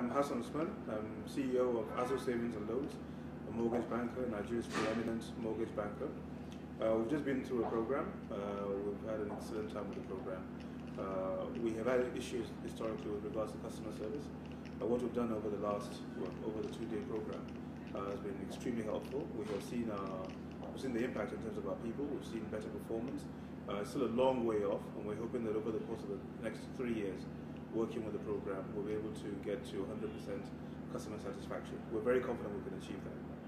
I'm Hassan Usman. I'm CEO of ASO Savings and Loans, a mortgage banker, Nigeria's preeminent mortgage banker. Uh, we've just been through a program. Uh, we've had an excellent time with the program. Uh, we have had issues historically with regards to customer service. but what we've done over the last, well, over the two-day program uh, has been extremely helpful. We have seen uh, we've seen the impact in terms of our people. We've seen better performance. Uh, it's still a long way off, and we're hoping that over the course of the next three years, working with the program, we'll be able to get to 100% customer satisfaction. We're very confident we can achieve that.